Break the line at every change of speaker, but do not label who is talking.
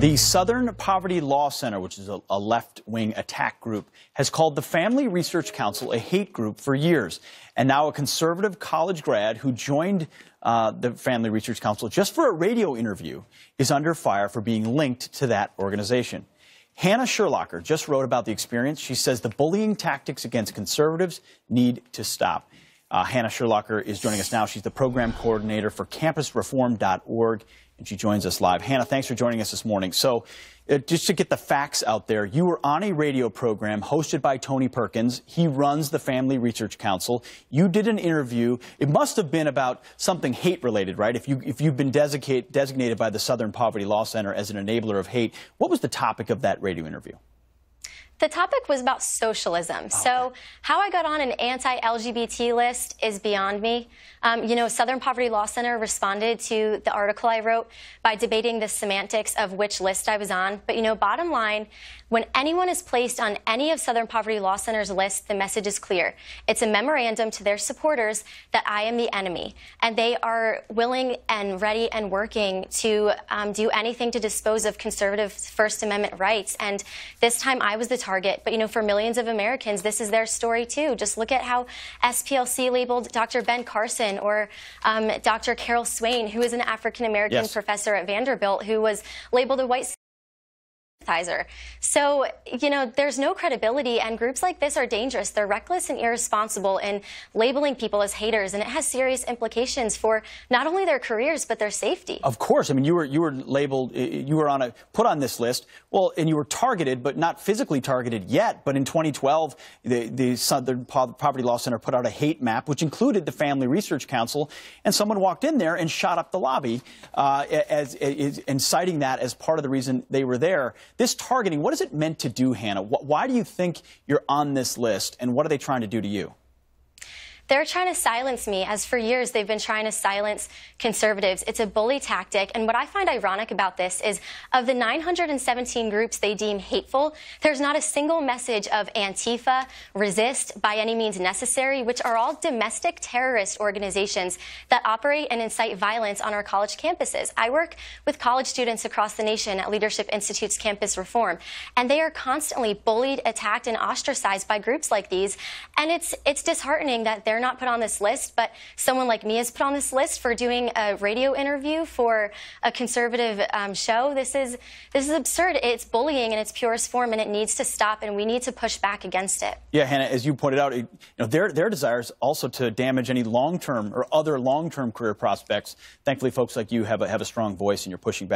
The Southern Poverty Law Center, which is a, a left wing attack group, has called the Family Research Council a hate group for years. And now a conservative college grad who joined uh, the Family Research Council just for a radio interview is under fire for being linked to that organization. Hannah Scherlacher just wrote about the experience. She says the bullying tactics against conservatives need to stop. Uh, Hannah Scherlacher is joining us now. She's the program coordinator for campusreform.org and she joins us live. Hannah, thanks for joining us this morning. So, uh, just to get the facts out there, you were on a radio program hosted by Tony Perkins. He runs the Family Research Council. You did an interview. It must have been about something hate related, right? If you if you've been designate, designated by the Southern Poverty Law Center as an enabler of hate, what was the topic of that radio interview?
The topic was about socialism. Oh, so, how I got on an anti LGBT list is beyond me. Um, you know, Southern Poverty Law Center responded to the article I wrote by debating the semantics of which list I was on. But, you know, bottom line, when anyone is placed on any of Southern Poverty Law Center's list, the message is clear. It's a memorandum to their supporters that I am the enemy. And they are willing and ready and working to um, do anything to dispose of conservative First Amendment rights. And this time I was the target. But, you know, for millions of Americans, this is their story too. Just look at how SPLC labeled Dr. Ben Carson or um, Dr. Carol Swain, who is an African American yes. professor at Vanderbilt, who was labeled a white so, you know, there's no credibility, and groups like this are dangerous. They're reckless and irresponsible in labeling people as haters, and it has serious implications for not only their careers but their safety.
Of course, I mean, you were you were labeled, you were on a put on this list. Well, and you were targeted, but not physically targeted yet. But in 2012, the the Southern Poverty Law Center put out a hate map, which included the Family Research Council, and someone walked in there and shot up the lobby, uh, as, as, and citing that as part of the reason they were there. This targeting, what is it meant to do, Hannah? Why do you think you're on this list, and what are they trying to do to you?
They're trying to silence me, as for years they've been trying to silence conservatives. It's a bully tactic. And what I find ironic about this is of the 917 groups they deem hateful, there's not a single message of Antifa, resist, by any means necessary, which are all domestic terrorist organizations that operate and incite violence on our college campuses. I work with college students across the nation at Leadership Institute's Campus Reform, and they are constantly bullied, attacked, and ostracized by groups like these. And it's, it's disheartening that they're they're not put on this list, but someone like me is put on this list for doing a radio interview for a conservative um, show. This is this is absurd. It's bullying in its purest form, and it needs to stop. And we need to push back against it.
Yeah, Hannah, as you pointed out, you know their their desire is also to damage any long term or other long term career prospects. Thankfully, folks like you have a, have a strong voice, and you're pushing back.